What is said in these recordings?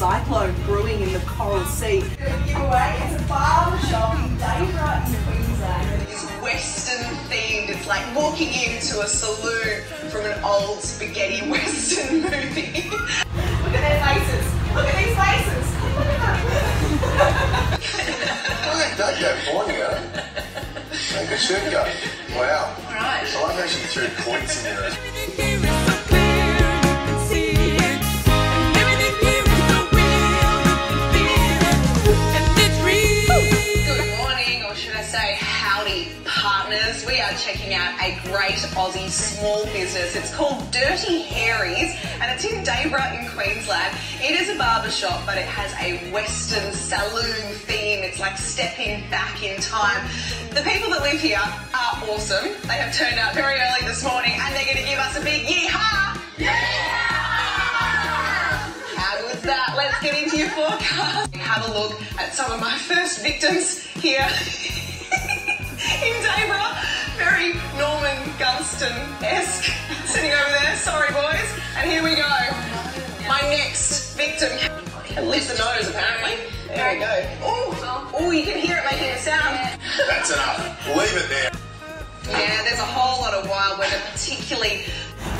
cyclone brewing in the Coral Sea. Giveaway, it's a barber shop in Dayboro in Queensland. It's Western themed. It's like walking into a saloon from an old spaghetti Western movie. Look at their faces. Look at these faces. Look Hey, don't go Borneo. Make a shirt go. Wow. Right. I like how she threw points in there. We are checking out a great Aussie small business. It's called Dirty Hairy's, and it's in Dayboro in Queensland. It is a barber shop, but it has a Western saloon theme. It's like stepping back in time. The people that live here are awesome. They have turned out very early this morning, and they're going to give us a big yeehaw! How good's that? Let's get into your forecast. Have a look at some of my first victims here Gunston-esque. Sitting over there. Sorry, boys. And here we go. My next victim. Least the nose, apparently. There we go. Oh, oh, you can hear it making a sound. That's enough. Leave it there. Yeah, there's a whole lot of wild weather, particularly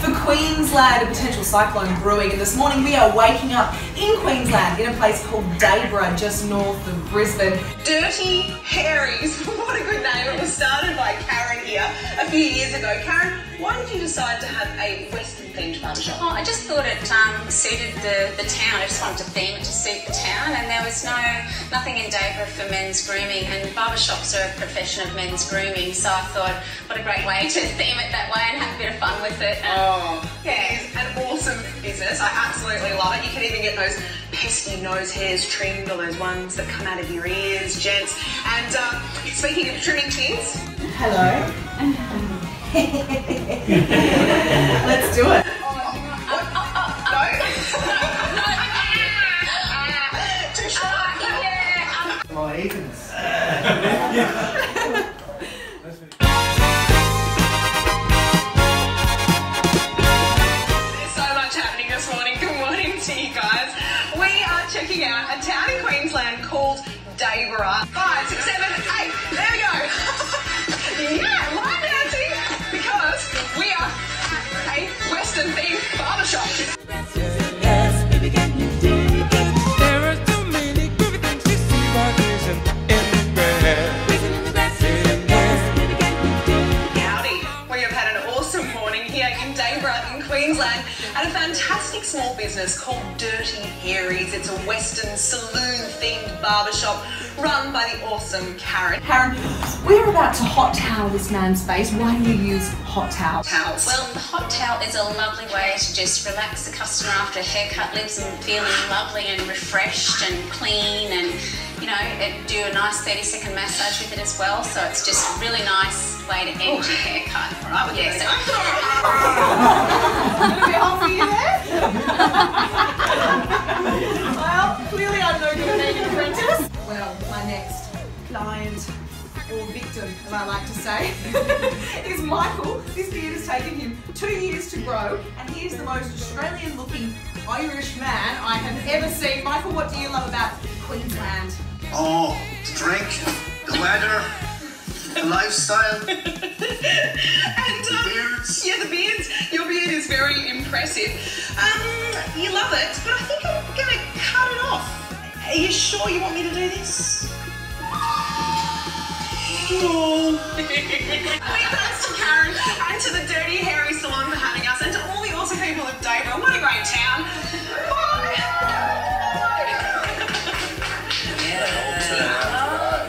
For Queensland, a potential cyclone brewing, and this morning we are waking up in Queensland in a place called Dayboro, just north of Brisbane. Dirty Hairy's. What a good name. It was started by Karen here a few years ago. Karen, why did you decide to have a Western themed barbershop? Oh, I just thought it um, suited the, the town. I just wanted to theme it to suit the town, and there was no nothing in Dayboro for men's grooming, and barbershops are a profession of men's grooming. So I thought, what a great way to theme it that way it. And Oh, it is an awesome business. I absolutely love it. You can even get those pesky nose hairs trimmed or those ones that come out of your ears, gents. And uh, speaking of trimming things, Hello. Let's do it. checking out a town in Queensland called Dayboro. Five, six, seven, eight. There we go. yeah, line dancing because we are at a Western themed barbershop. Yes, baby, can you dig it? There are so many groovy things to see while gazing in the grass. Gazing in the grass. Yes, baby, can you dig it? Howdy. We have had an awesome morning here in in Queensland at a fantastic small business called Dirty Hairy's. It's a Western saloon themed barbershop run by the awesome Karen. Karen, we're about to hot towel this man's face. Why do you use hot towel? Towels. well, the hot towel is a lovely way to just relax the customer after a haircut, leaves them feeling lovely and refreshed and clean, and you know, it, do a nice 30 second massage with it as well. So it's just a really nice way to end your haircut. Oh, all right, we're yeah, so- A bit hot for you there? well, clearly I'm no good at being an apprentice. Well, my next client or victim, as I like to say, is Michael. This beard has taken him two years to grow, and he is the most Australian looking Irish man I have ever seen. Michael, what do you love about Queensland? Oh, the drink, the weather, the lifestyle, And um, beards. yeah, the beards. Your beard is very impressive. Um, you love it, but I think I'm gonna cut it off. Are you sure you want me to do this? No. Big thanks to Karen